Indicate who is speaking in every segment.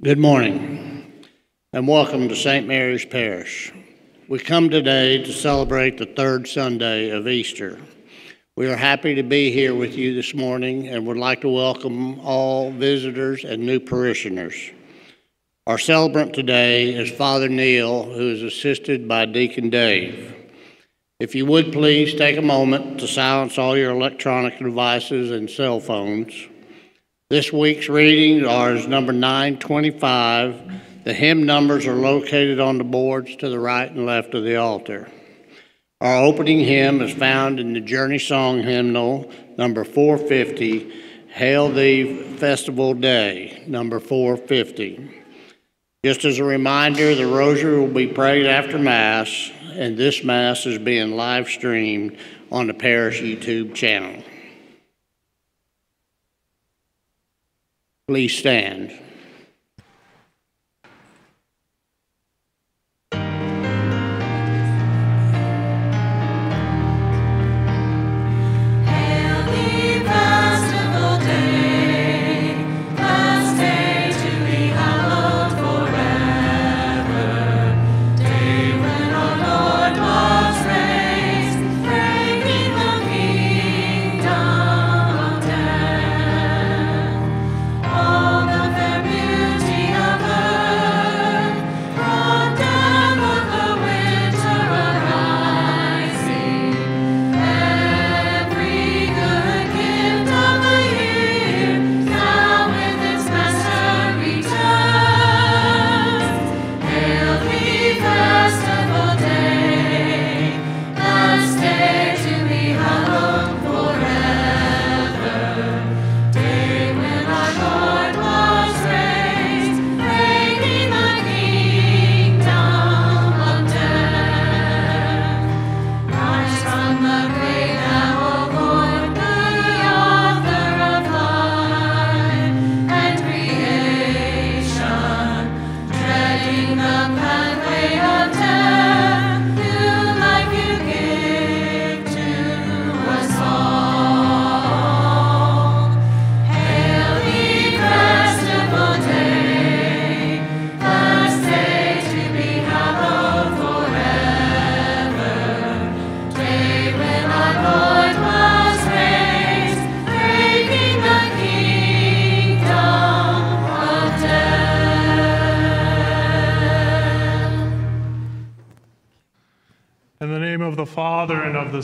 Speaker 1: Good morning and welcome to St. Mary's Parish. We come today to celebrate the third Sunday of Easter. We are happy to be here with you this morning and would like to welcome all visitors and new parishioners. Our celebrant today is Father Neil, who is assisted by Deacon Dave. If you would please take a moment to silence all your electronic devices and cell phones. This week's readings are number 925. The hymn numbers are located on the boards to the right and left of the altar. Our opening hymn is found in the Journey Song Hymnal, number 450, Hail Thee Festival Day, number 450. Just as a reminder, the Rosary will be prayed after Mass, and this Mass is being live streamed on the parish YouTube channel. Please stand.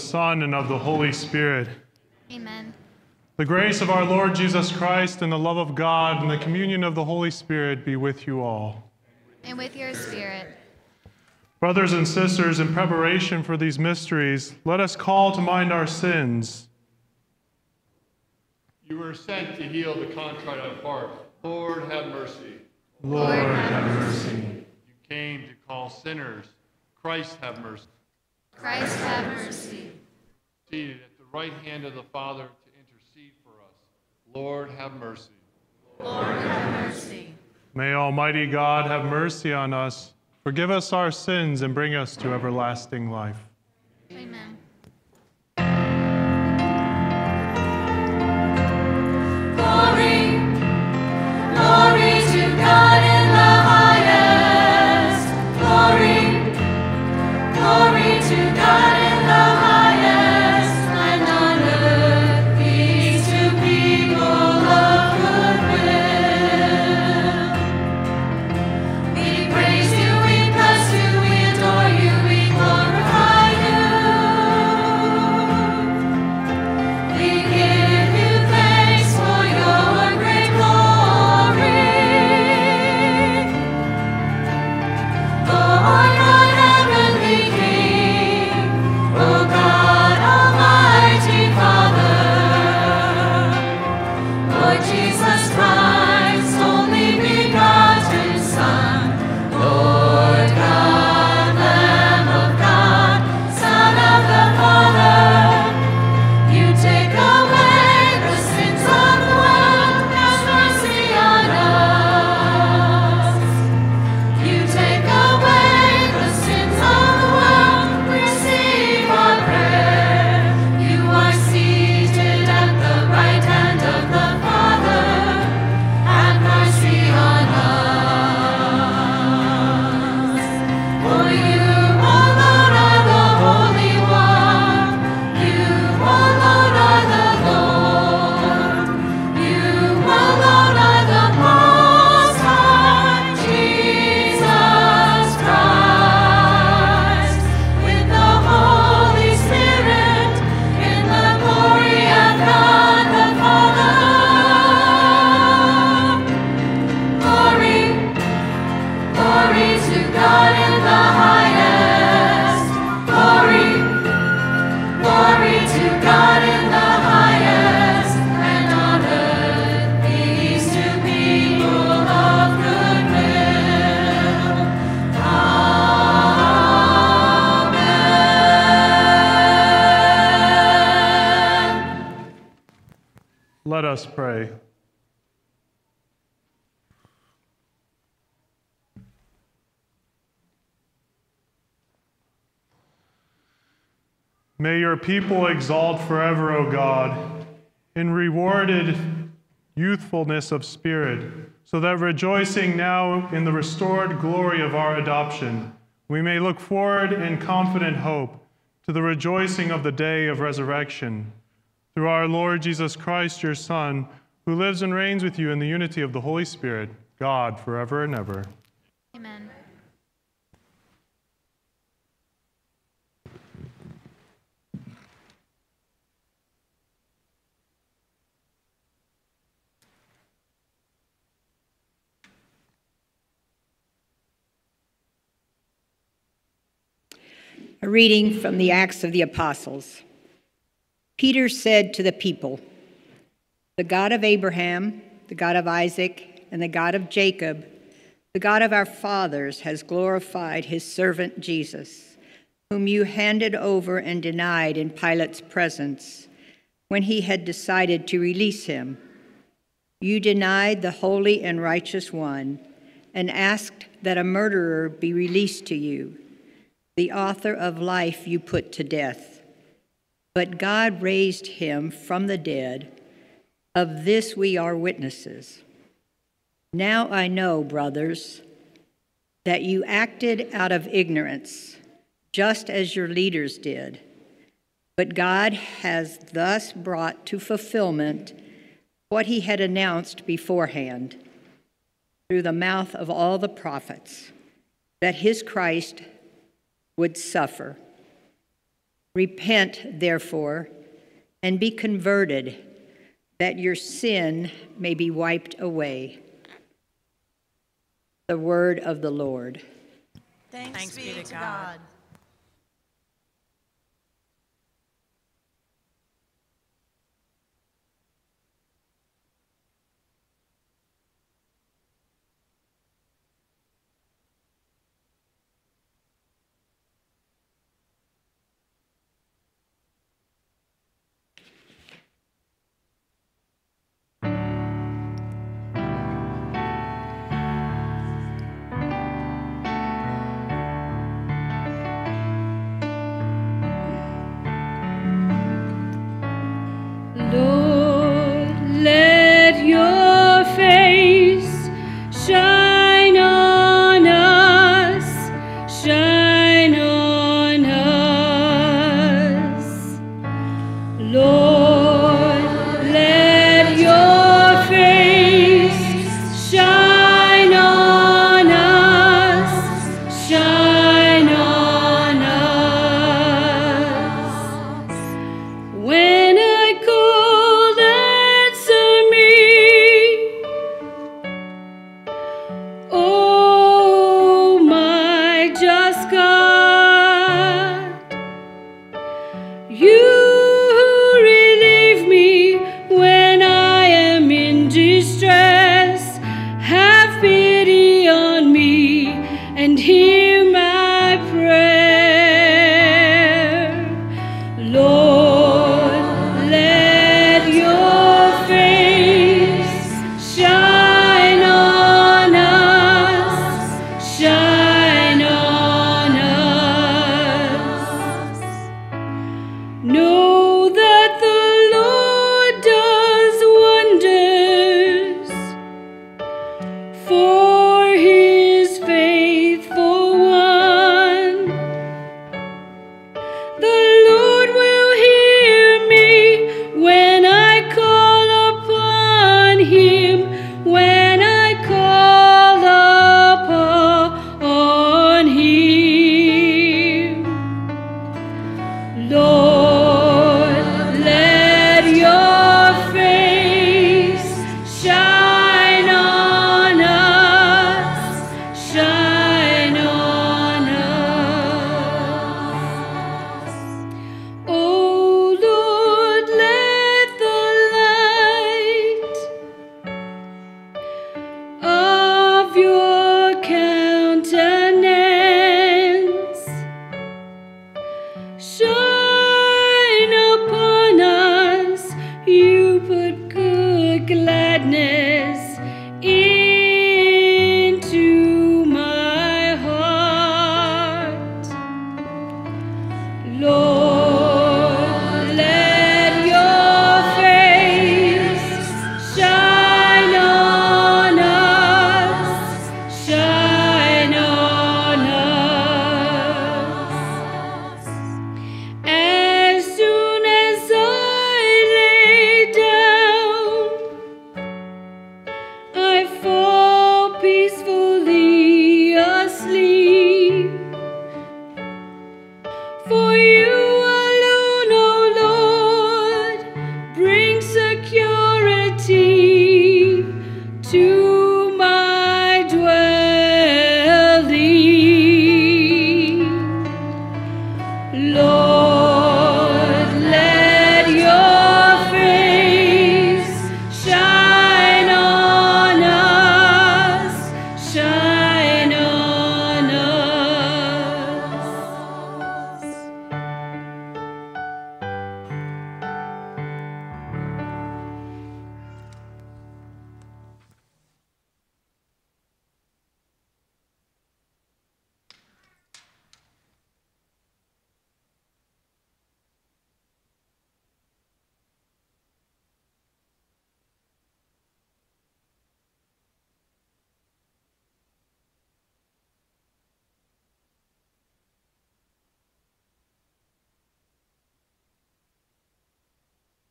Speaker 2: Son, and of the Holy Spirit.
Speaker 3: Amen.
Speaker 2: The grace of our Lord Jesus Christ and the love of God and the communion of the Holy Spirit be with you all.
Speaker 3: And with your spirit.
Speaker 2: Brothers and sisters, in preparation for these mysteries, let us call to mind our sins.
Speaker 4: You were sent to heal the contrite of heart. Lord, have mercy.
Speaker 2: Lord, have mercy.
Speaker 4: You came to call sinners. Christ, have mercy.
Speaker 3: Christ have mercy.
Speaker 4: Seated at the right hand of the Father to intercede for us. Lord, have mercy.
Speaker 3: Lord, have mercy.
Speaker 2: May Almighty God have mercy on us, forgive us our sins, and bring us to everlasting life.
Speaker 3: Amen.
Speaker 5: Glory, glory to God
Speaker 2: May your people exalt forever, O God, in rewarded youthfulness of spirit, so that rejoicing now in the restored glory of our adoption, we may look forward in confident hope to the rejoicing of the day of resurrection. Through our Lord Jesus Christ, your Son, who lives and reigns with you in the unity of the Holy Spirit, God, forever and ever.
Speaker 6: A reading from the Acts of the Apostles. Peter said to the people, The God of Abraham, the God of Isaac, and the God of Jacob, the God of our fathers, has glorified his servant Jesus, whom you handed over and denied in Pilate's presence when he had decided to release him. You denied the holy and righteous one and asked that a murderer be released to you the author of life you put to death. But God raised him from the dead. Of this we are witnesses. Now I know, brothers, that you acted out of ignorance, just as your leaders did. But God has thus brought to fulfillment what he had announced beforehand through the mouth of all the prophets that his Christ would suffer. Repent, therefore, and be converted, that your sin may be wiped away. The word of the Lord.
Speaker 5: Thanks, be to God.
Speaker 7: Lord,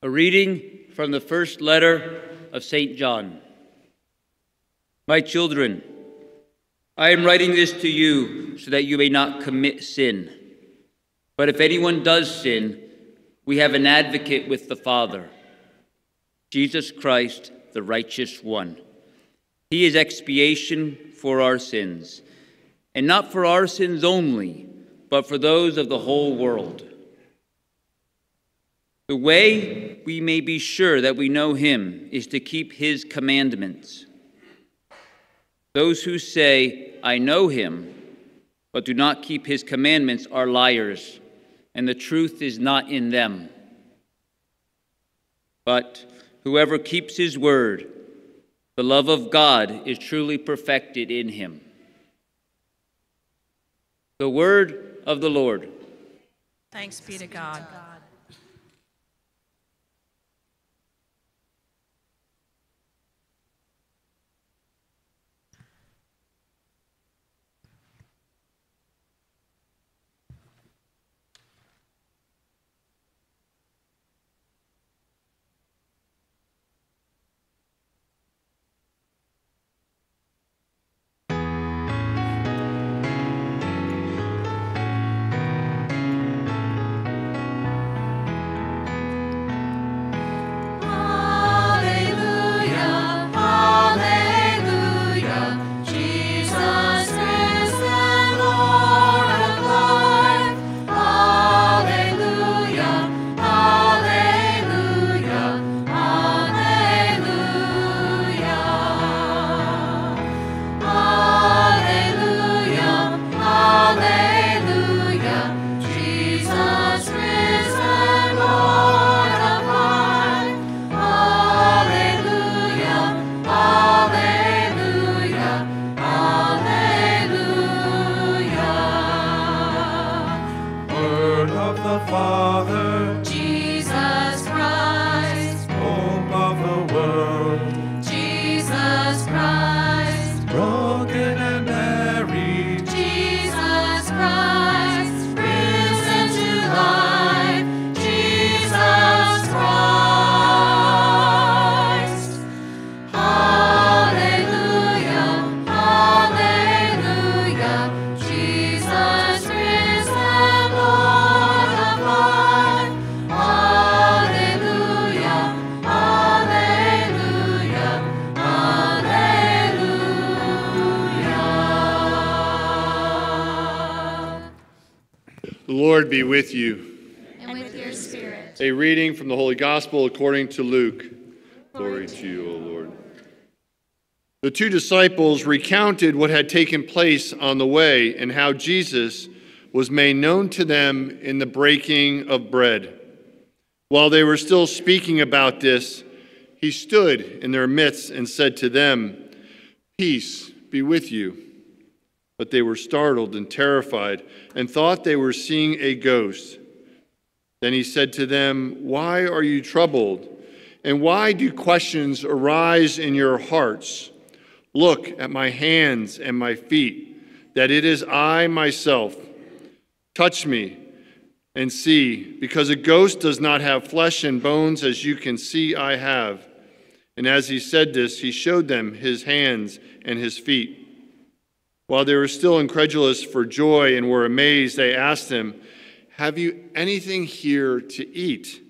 Speaker 8: A reading from the first letter of St. John. My children, I am writing this to you so that you may not commit sin. But if anyone does sin, we have an advocate with the Father, Jesus Christ, the righteous one. He is expiation for our sins, and not for our sins only, but for those of the whole world. The way we may be sure that we know him is to keep his commandments. Those who say, I know him, but do not keep his commandments are liars, and the truth is not in them. But whoever keeps his word, the love of God is truly perfected in him. The word of the Lord.
Speaker 1: Thanks be to God.
Speaker 9: Lord
Speaker 10: be with you.
Speaker 11: And with your spirit.
Speaker 10: A reading from the Holy Gospel according to Luke. Glory to you, O Lord. The two disciples recounted what had taken place on the way and how Jesus was made known to them in the breaking of bread. While they were still speaking about this, he stood in their midst and said to them, Peace be with you. But they were startled and terrified and thought they were seeing a ghost. Then he said to them, Why are you troubled? And why do questions arise in your hearts? Look at my hands and my feet, that it is I myself. Touch me and see, because a ghost does not have flesh and bones as you can see I have. And as he said this, he showed them his hands and his feet. While they were still incredulous for joy and were amazed, they asked him, Have you anything here to eat?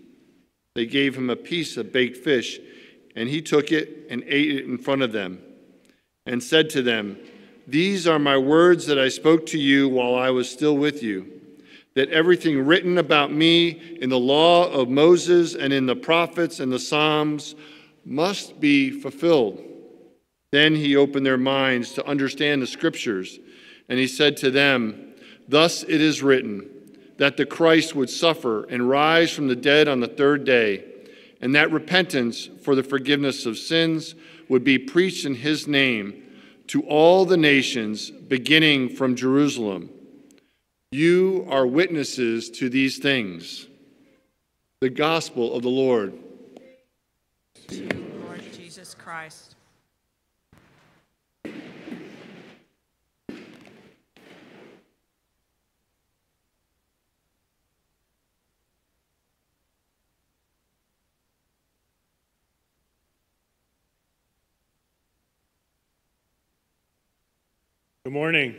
Speaker 10: They gave him a piece of baked fish, and he took it and ate it in front of them, and said to them, These are my words that I spoke to you while I was still with you, that everything written about me in the law of Moses and in the prophets and the Psalms must be fulfilled. Then he opened their minds to understand the scriptures, and he said to them, Thus it is written, that the Christ would suffer and rise from the dead on the third day, and that repentance for the forgiveness of sins would be preached in his name to all the nations, beginning from Jerusalem. You are witnesses to these things. The gospel of the Lord.
Speaker 3: Lord Jesus Christ.
Speaker 2: Good morning.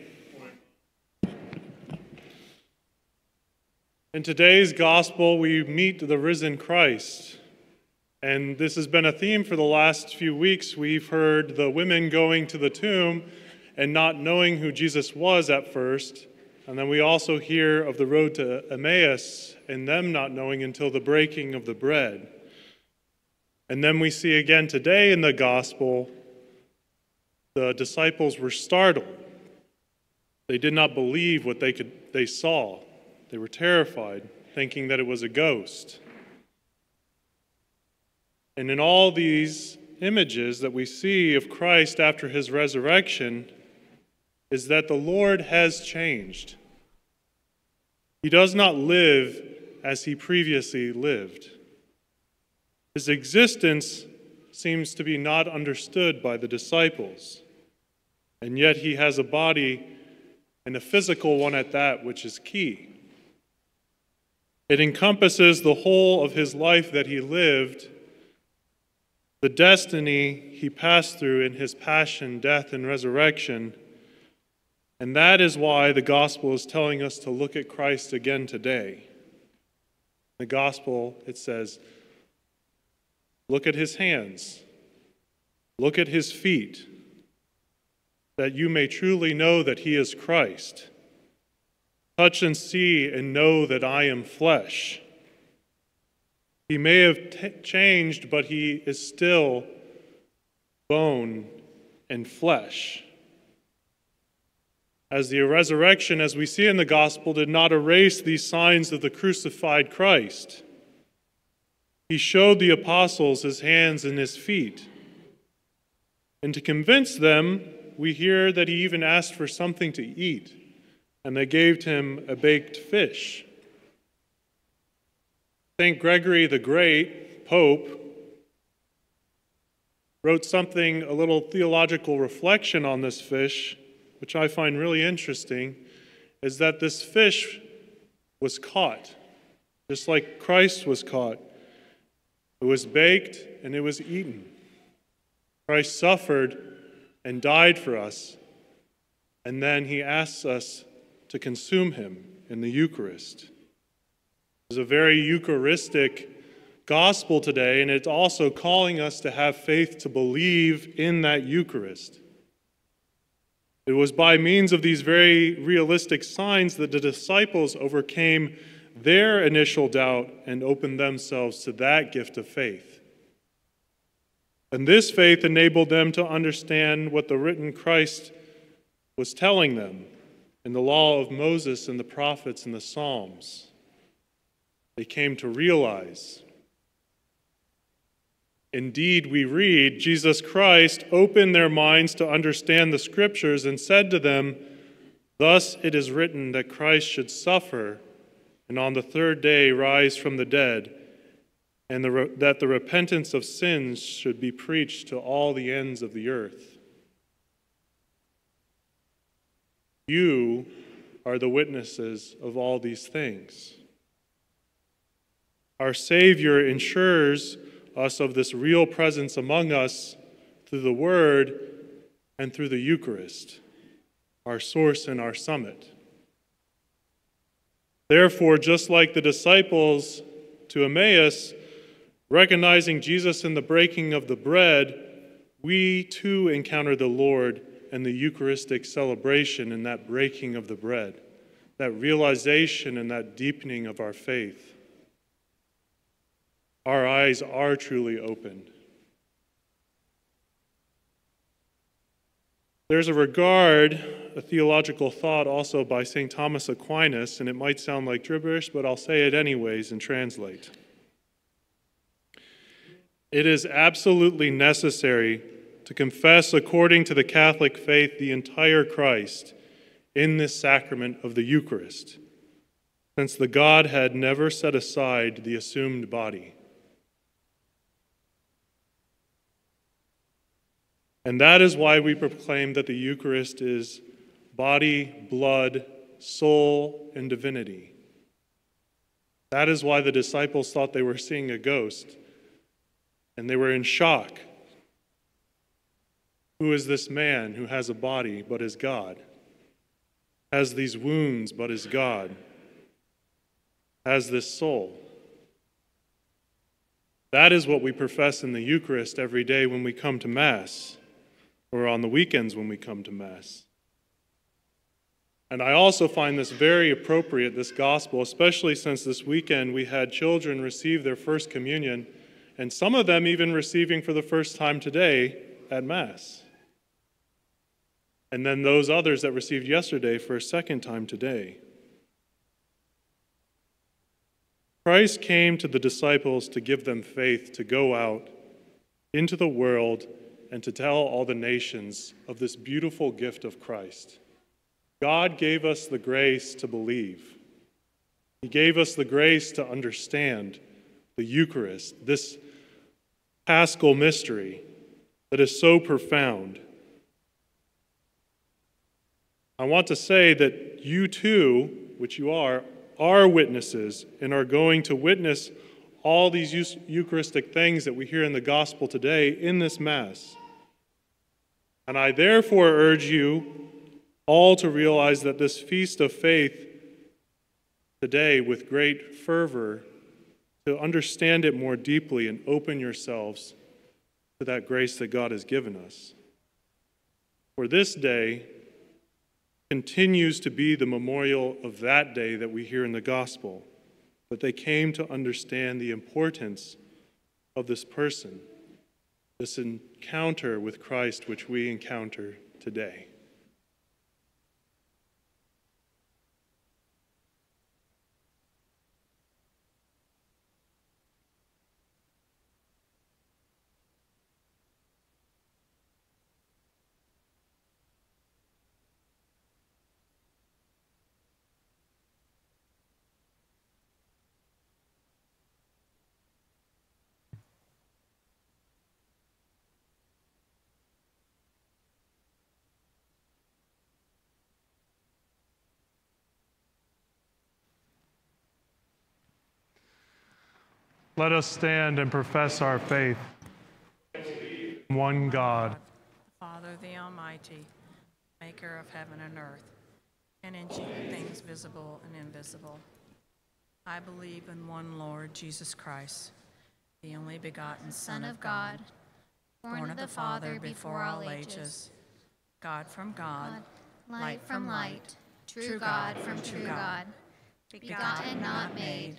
Speaker 2: In today's gospel, we meet the risen Christ. And this has been a theme for the last few weeks. We've heard the women going to the tomb and not knowing who Jesus was at first. And then we also hear of the road to Emmaus and them not knowing until the breaking of the bread. And then we see again today in the gospel, the disciples were startled. They did not believe what they, could, they saw. They were terrified, thinking that it was a ghost. And in all these images that we see of Christ after his resurrection, is that the Lord has changed. He does not live as he previously lived. His existence seems to be not understood by the disciples, and yet he has a body and a physical one at that, which is key. It encompasses the whole of his life that he lived, the destiny he passed through in his passion, death, and resurrection. And that is why the gospel is telling us to look at Christ again today. The gospel, it says, look at his hands, look at his feet that you may truly know that he is Christ. Touch and see and know that I am flesh. He may have changed, but he is still bone and flesh. As the resurrection, as we see in the gospel, did not erase these signs of the crucified Christ. He showed the apostles his hands and his feet. And to convince them we hear that he even asked for something to eat, and they gave him a baked fish. St. Gregory the Great, Pope, wrote something, a little theological reflection on this fish, which I find really interesting, is that this fish was caught, just like Christ was caught. It was baked and it was eaten. Christ suffered and died for us. And then he asks us to consume him in the Eucharist. It's a very Eucharistic gospel today, and it's also calling us to have faith to believe in that Eucharist. It was by means of these very realistic signs that the disciples overcame their initial doubt and opened themselves to that gift of faith. And this faith enabled them to understand what the written Christ was telling them in the law of Moses and the prophets and the Psalms. They came to realize. Indeed, we read, Jesus Christ opened their minds to understand the scriptures and said to them, Thus it is written that Christ should suffer and on the third day rise from the dead, and the that the repentance of sins should be preached to all the ends of the earth. You are the witnesses of all these things. Our Savior ensures us of this real presence among us through the Word and through the Eucharist, our source and our summit. Therefore, just like the disciples to Emmaus, recognizing Jesus in the breaking of the bread, we too encounter the Lord and the Eucharistic celebration in that breaking of the bread, that realization and that deepening of our faith. Our eyes are truly opened. There's a regard, a theological thought also by St. Thomas Aquinas, and it might sound like gibberish, but I'll say it anyways and translate. It is absolutely necessary to confess, according to the Catholic faith, the entire Christ in this sacrament of the Eucharist, since the Godhead never set aside the assumed body. And that is why we proclaim that the Eucharist is body, blood, soul, and divinity. That is why the disciples thought they were seeing a ghost, and they were in shock. Who is this man who has a body but is God? Has these wounds but is God? Has this soul? That is what we profess in the Eucharist every day when we come to Mass or on the weekends when we come to Mass. And I also find this very appropriate, this gospel, especially since this weekend we had children receive their first communion, and some of them even receiving for the first time today at Mass. And then those others that received yesterday for a second time today. Christ came to the disciples to give them faith to go out into the world and to tell all the nations of this beautiful gift of Christ. God gave us the grace to believe. He gave us the grace to understand the Eucharist, this paschal mystery that is so profound. I want to say that you too, which you are, are witnesses and are going to witness all these Eucharistic things that we hear in the gospel today in this Mass. And I therefore urge you all to realize that this feast of faith today, with great fervor, to understand it more deeply and open yourselves to that grace that God has given us. For this day continues to be the memorial of that day that we hear in the gospel, that they came to understand the importance of this person this encounter with Christ which we encounter today. Let us stand and profess our faith. One God.
Speaker 3: Father, the Almighty, maker of heaven and earth, and in things visible and invisible. I believe in one Lord Jesus Christ, the only begotten Son of God, born of the Father before all ages, God from God,
Speaker 1: light from light, true God from true God, begotten, not made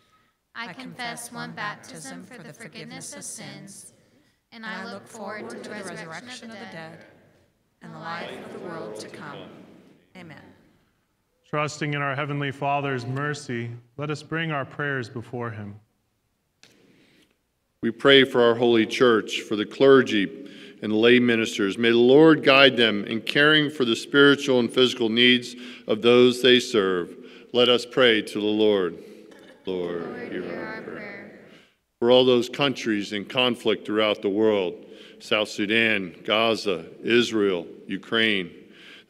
Speaker 1: I confess one baptism for the forgiveness of sins, and I look forward to the resurrection of the dead
Speaker 3: and the life of the world to come. Amen.
Speaker 2: Trusting in our Heavenly Father's mercy, let us bring our prayers before Him.
Speaker 10: We pray for our holy church, for the clergy and lay ministers. May the Lord guide them in caring for the spiritual and physical needs of those they serve. Let us pray to the Lord. Lord,
Speaker 1: Lord,
Speaker 10: hear
Speaker 1: hear
Speaker 10: our
Speaker 1: our
Speaker 10: prayer.
Speaker 1: prayer.
Speaker 10: For all those countries in conflict throughout the world South Sudan, Gaza, Israel, Ukraine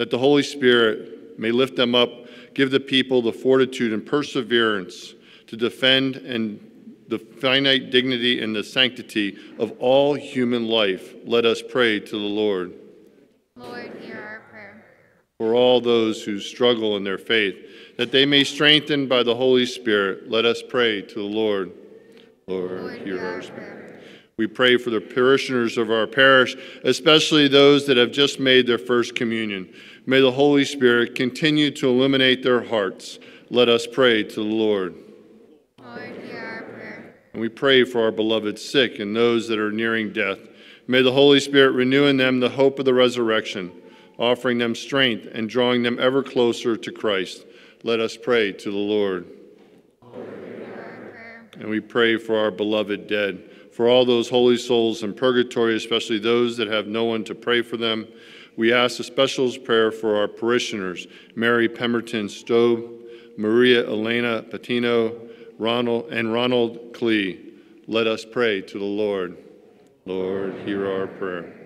Speaker 10: that the Holy Spirit may lift them up, give the people the fortitude and perseverance to defend and the finite dignity and the sanctity of all human life. Let us pray to the Lord.
Speaker 1: Lord, hear our prayer.
Speaker 10: For all those who struggle in their faith, that they may strengthened by the Holy Spirit, let us pray to the Lord. Lord,
Speaker 1: Lord,
Speaker 10: hear our
Speaker 1: prayer.
Speaker 10: We pray for the parishioners of our parish, especially those that have just made their first communion. May the Holy Spirit continue to illuminate their hearts. Let us pray to the Lord.
Speaker 1: Lord, hear our prayer.
Speaker 10: And we pray for our beloved sick and those that are nearing death. May the Holy Spirit renew in them the hope of the resurrection, offering them strength and drawing them ever closer to Christ. Let us pray to the Lord. And we pray for our beloved dead, for all those holy souls in purgatory, especially those that have no one to pray for them. We ask a special prayer for our parishioners, Mary Pemberton Stowe, Maria Elena Patino, Ronald, and Ronald Klee. Let us pray to the Lord. Lord, hear our prayer.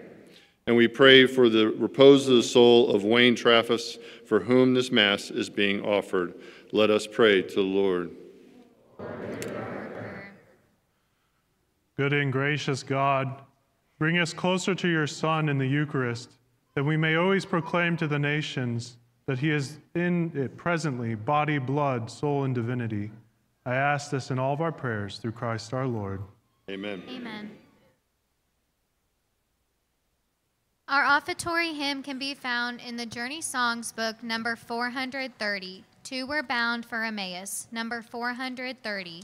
Speaker 10: And we pray for the repose of the soul of Wayne Traffus, for whom this Mass is being offered. Let us pray to the Lord.
Speaker 2: Good and gracious God, bring us closer to your Son in the Eucharist, that we may always proclaim to the nations that he is in it presently, body, blood, soul, and divinity. I ask this in all of our prayers through Christ our Lord.
Speaker 10: Amen.
Speaker 1: Amen. Our offertory hymn can be found in the Journey Songs book, number 430. Two were bound for Emmaus, number 430.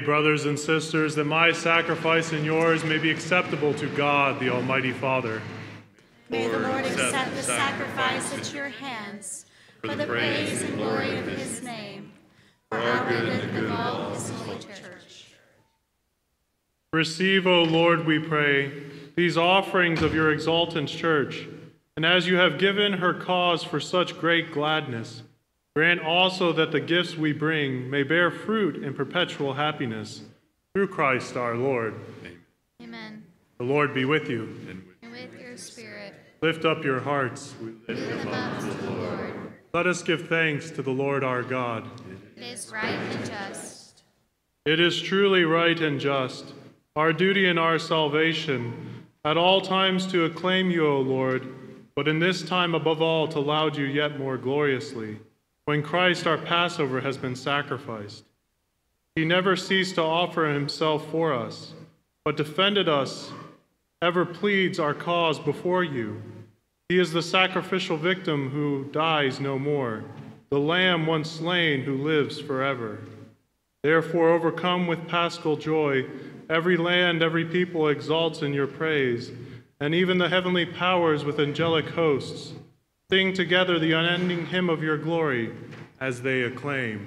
Speaker 2: Brothers and sisters, that my sacrifice and yours may be acceptable to God, the Almighty Father.
Speaker 1: May the Lord accept the sacrifice at your hands for the praise and glory of his name, for our good and the good of all his holy church.
Speaker 2: Receive, O Lord, we pray, these offerings of your exultant church, and as you have given her cause for such great gladness, grant also that the gifts we bring may bear fruit in perpetual happiness. Through Christ our Lord.
Speaker 1: Amen.
Speaker 2: The Lord be with you.
Speaker 1: And with your spirit,
Speaker 2: Lift up your hearts.
Speaker 1: We lift them up to the Lord.
Speaker 2: Let us give thanks to the Lord our God.
Speaker 1: It is right and just.
Speaker 2: It is truly right and just, our duty and our salvation, at all times to acclaim you, O Lord, but in this time above all to laud you yet more gloriously, when Christ our Passover has been sacrificed. He never ceased to offer himself for us, but defended us, ever pleads our cause before you. He is the sacrificial victim who dies no more, the Lamb once slain who lives forever. Therefore, overcome with paschal joy, every land, every people exalts in your praise, and even the heavenly powers with angelic hosts sing together the unending hymn of your glory as they acclaim.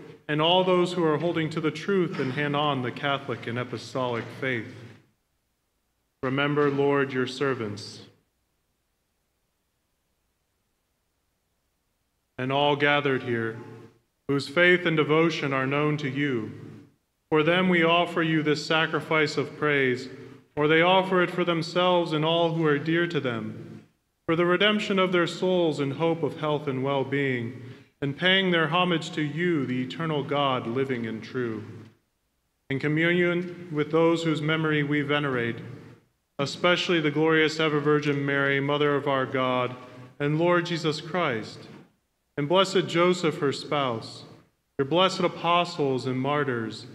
Speaker 2: and all those who are holding to the truth and hand on the Catholic and Apostolic faith. Remember, Lord, your servants. And all gathered here, whose faith and devotion are known to you. For them we offer you this sacrifice of praise, or they offer it for themselves and all who are dear to them, for the redemption of their souls and hope of health and well being, and paying their homage to you, the eternal God, living and true. In communion with those whose memory we venerate, especially the glorious ever Virgin Mary, Mother of our God, and Lord Jesus Christ, and blessed Joseph, her spouse, your blessed apostles and martyrs,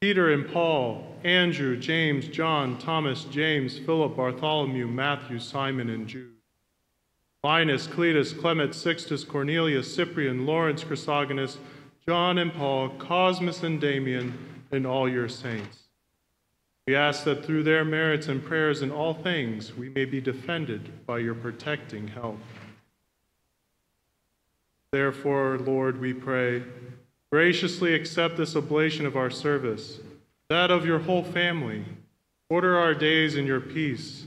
Speaker 2: Peter and Paul, Andrew, James, John, Thomas, James, Philip, Bartholomew, Matthew, Simon, and Jude. Linus, Cletus, Clement, Sixtus, Cornelius, Cyprian, Lawrence, Chrysogonus, John and Paul, Cosmas and Damian, and all your saints. We ask that through their merits and prayers in all things, we may be defended by your protecting help. Therefore, Lord, we pray, graciously accept this oblation of our service, that of your whole family. Order our days in your peace,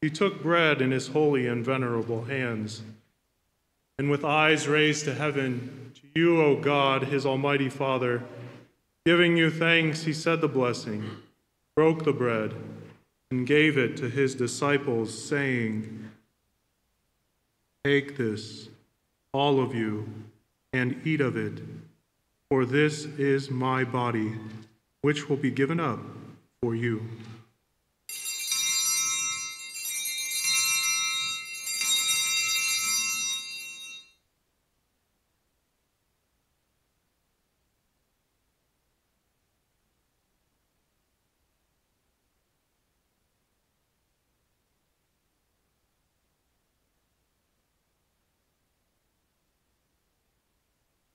Speaker 2: he took bread in his holy and venerable hands, and with eyes raised to heaven, to you, O God, his almighty Father, giving you thanks, he said the blessing, broke the bread, and gave it to his disciples, saying, Take this, all of you, and eat of it, for this is my body, which will be given up for you.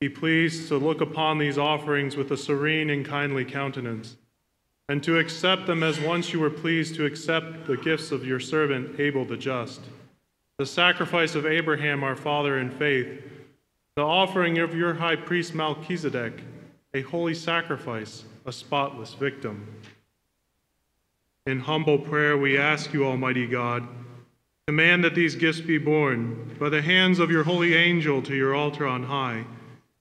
Speaker 2: Be pleased to look upon these offerings with a serene and kindly countenance, and to accept them as once you were pleased to accept the gifts of your servant Abel the just, the sacrifice of Abraham our father in faith, the offering of your high priest Melchizedek, a holy sacrifice, a spotless victim. In humble prayer, we ask you, Almighty God, command that these gifts be borne by the hands of your holy angel to your altar on high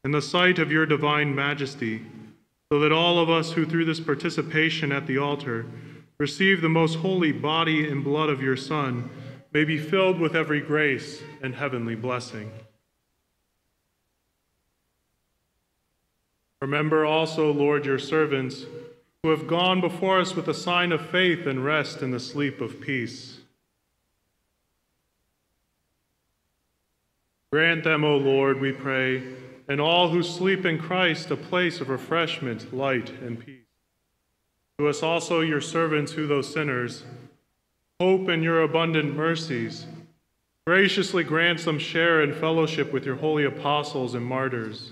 Speaker 2: in the sight of your divine majesty, so that all of us who through this participation at the altar receive the most holy body and blood of your Son may be filled with every grace and heavenly blessing. Remember also, Lord, your servants who have gone before us with a sign of faith and rest in the sleep of peace. Grant them, O Lord, we pray and all who sleep in Christ a place of refreshment, light, and peace. To us also, your servants, who though sinners, hope in your abundant mercies, graciously grant some share in fellowship with your holy apostles and martyrs,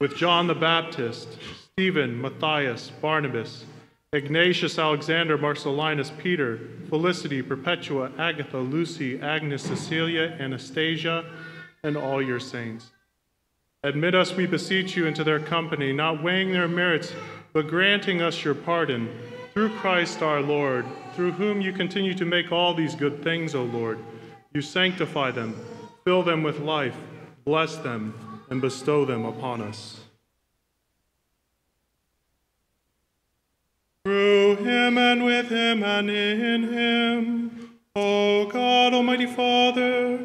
Speaker 2: with John the Baptist, Stephen, Matthias, Barnabas, Ignatius, Alexander, Marcellinus, Peter, Felicity, Perpetua, Agatha, Lucy, Agnes, Cecilia, Anastasia, and all your saints. Admit us, we beseech you, into their company, not weighing their merits, but granting us your pardon, through Christ our Lord, through whom you continue to make all these good things, O Lord. You sanctify them, fill them with life, bless them, and bestow them upon us. Through him and with him and in him, O God, Almighty Father,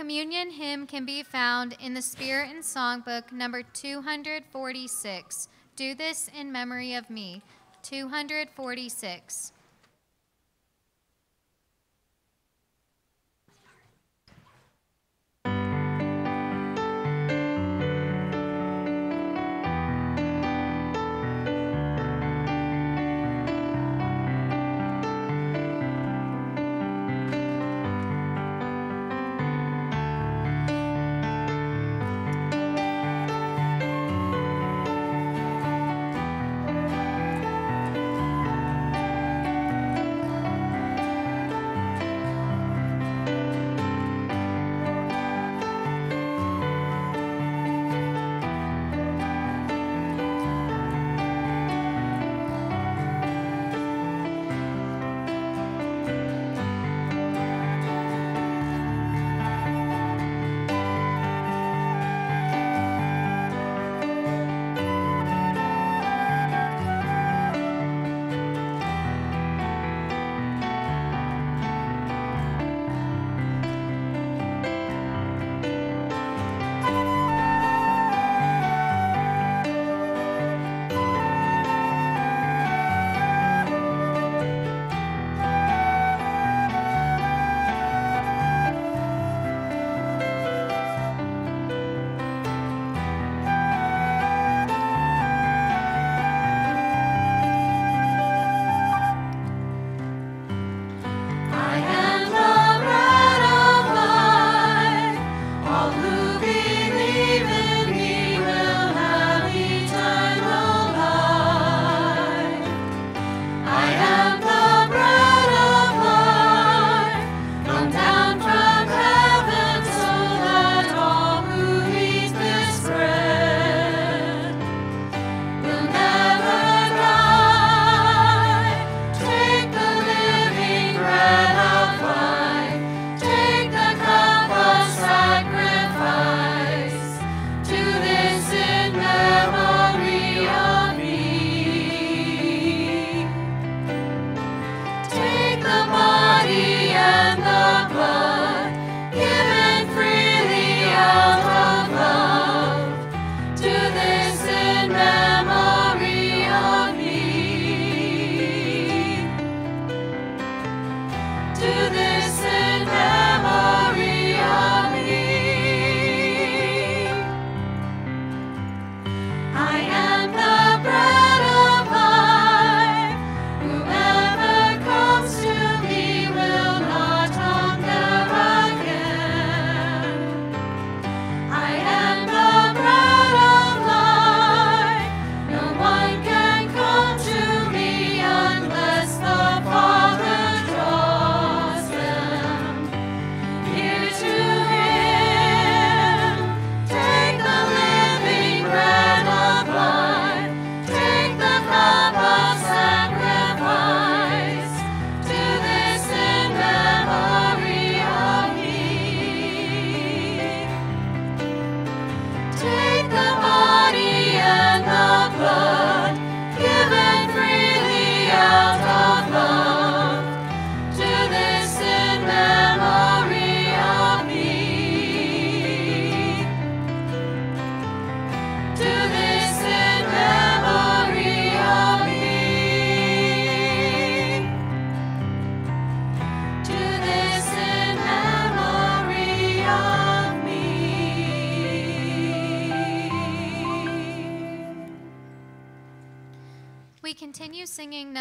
Speaker 1: communion hymn can be found in the Spirit and Songbook number 246. Do this in memory of me. 246.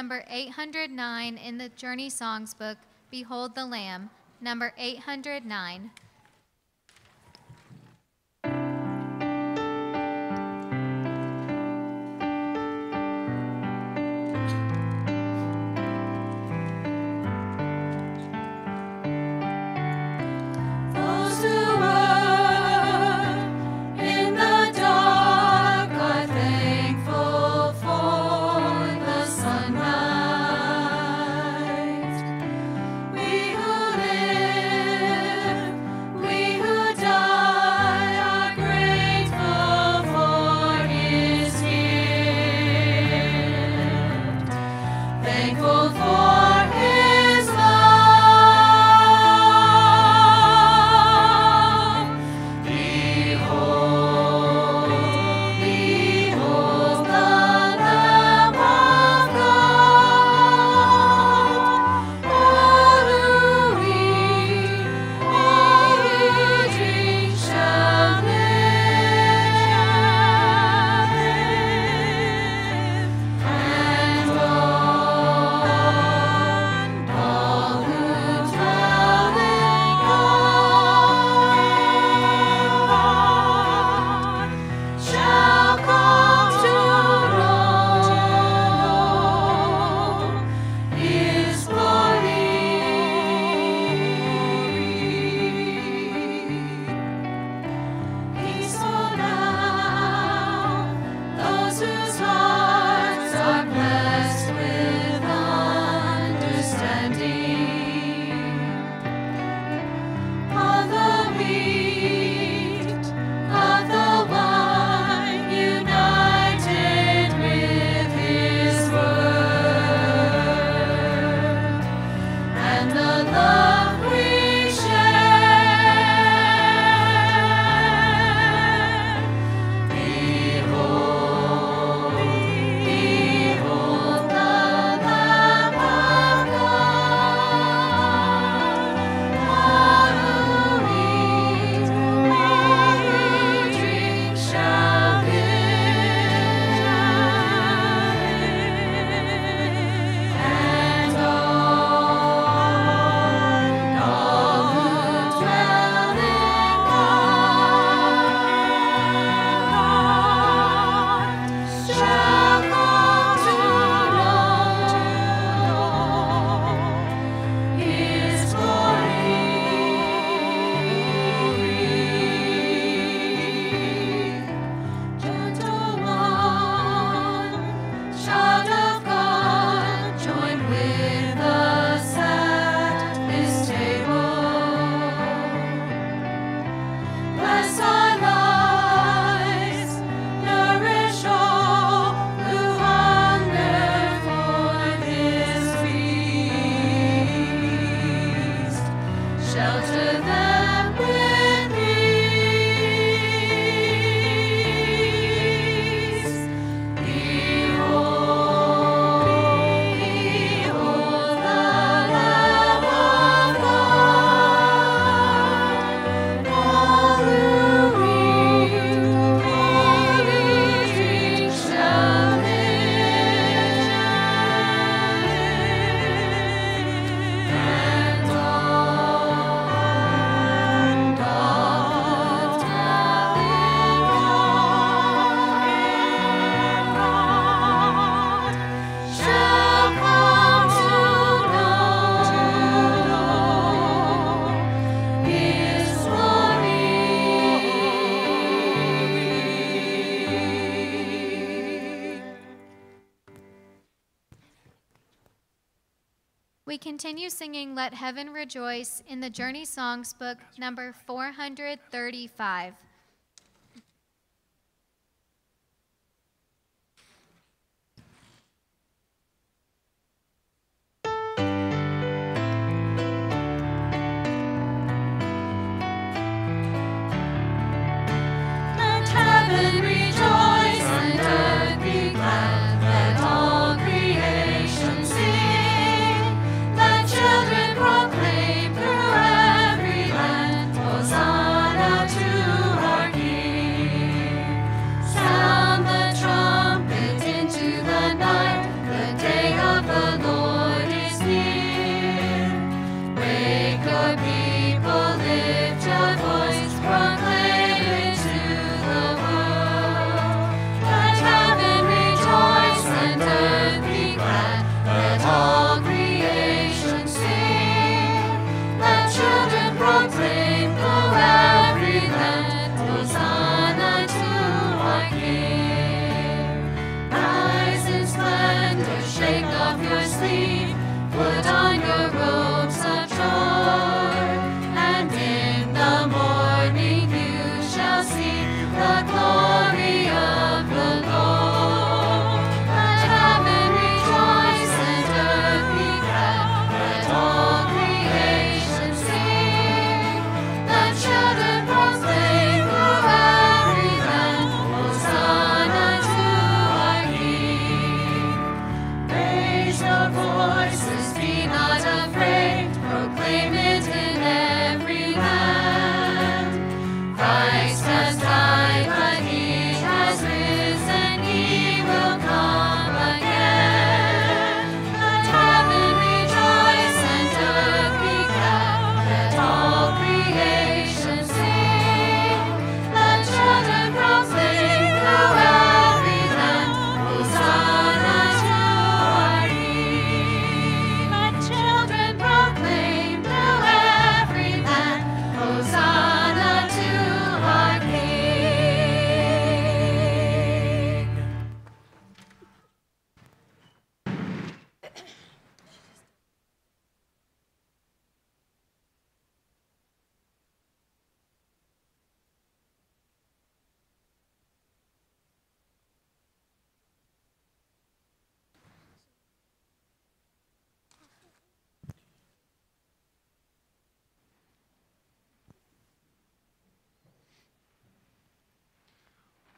Speaker 1: number 809 in the Journey Songs book, Behold the Lamb, number 809. Continue singing Let Heaven Rejoice in the Journey Songs book number 435.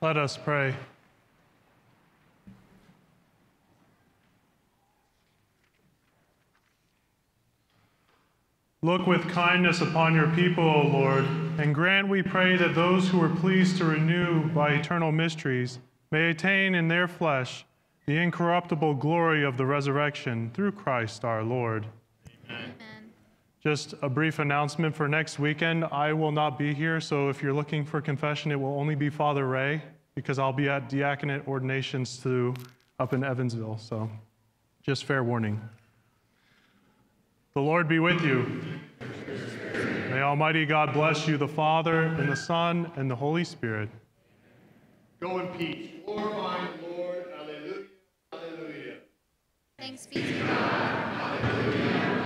Speaker 5: Let
Speaker 2: us pray. Look with kindness upon your people, O Lord, and grant, we pray, that those who are pleased to renew by eternal mysteries may attain in their flesh the incorruptible glory of the resurrection through Christ our Lord.
Speaker 1: Amen.
Speaker 2: Just a brief announcement for next weekend. I will not be here, so if you're looking for confession, it will only be Father Ray because I'll be at diaconate ordinations too up in Evansville. So just fair warning. The Lord be with you. May Almighty God bless you, the Father, and the Son, and the Holy Spirit.
Speaker 10: Go in peace. Glorify the Lord. Alleluia. Alleluia.
Speaker 1: Thanks be to God.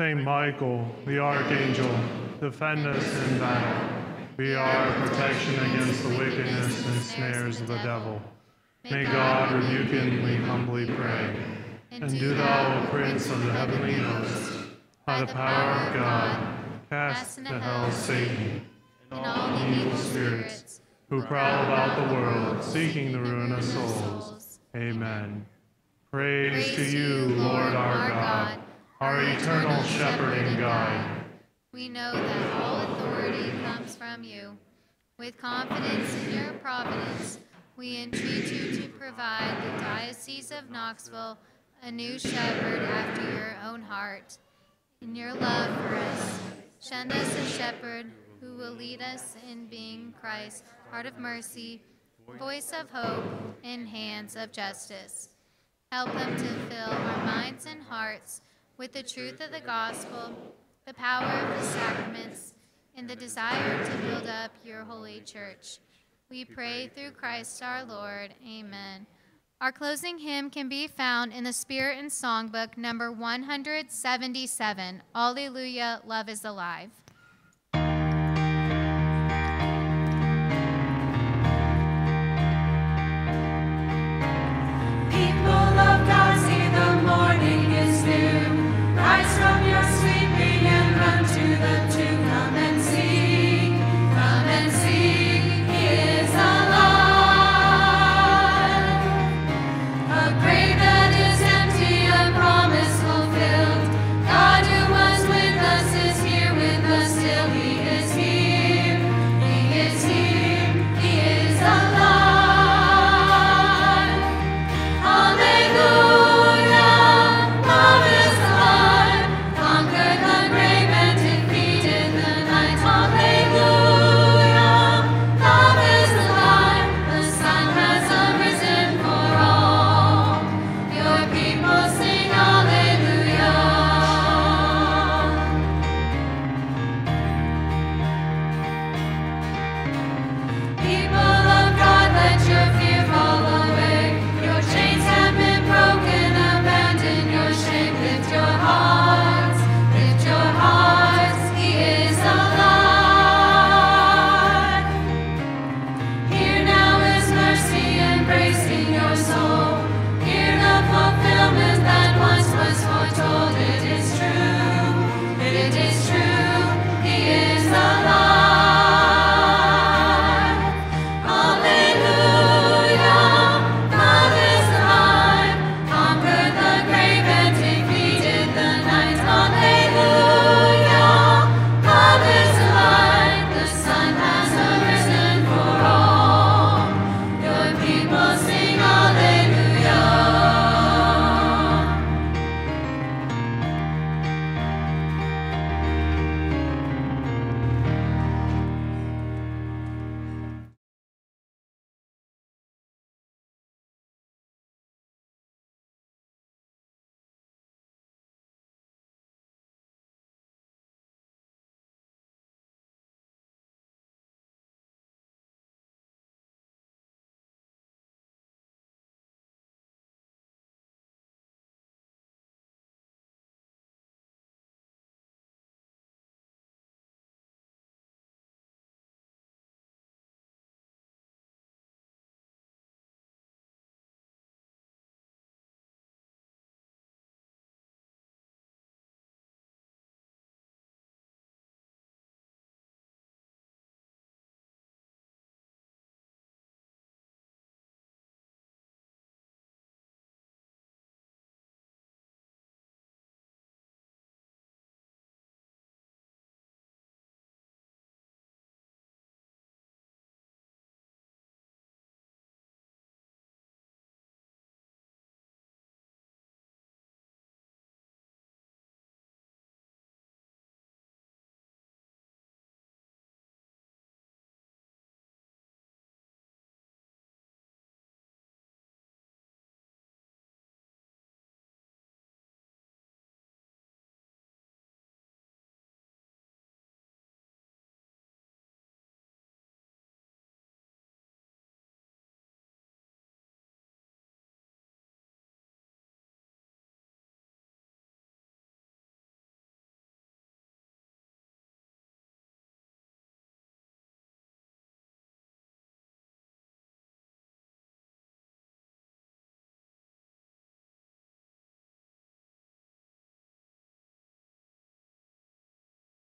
Speaker 2: Saint Michael, the archangel, defend us in battle. Be our protection against the wickedness and snares of the devil. May God rebuke him, we humbly pray. And do thou, O Prince of the heavenly host, by the power of God, cast into hell Satan and all evil spirits who prowl about the world, seeking the ruin of souls. Amen. Praise to you, Lord our God, our eternal shepherd and guide.
Speaker 1: We know that all authority comes from you. With confidence in your providence, we entreat you to provide the Diocese of Knoxville a new shepherd after your own heart. In your love for us, send us a shepherd who will lead us in being Christ, heart of mercy, voice of hope, and hands of justice. Help them to fill our minds and hearts with the truth of the gospel, the power of the sacraments, and the desire to build up your holy church. We pray through Christ our Lord. Amen. Our closing hymn can be found in the Spirit and Songbook number 177. Alleluia, love is alive. given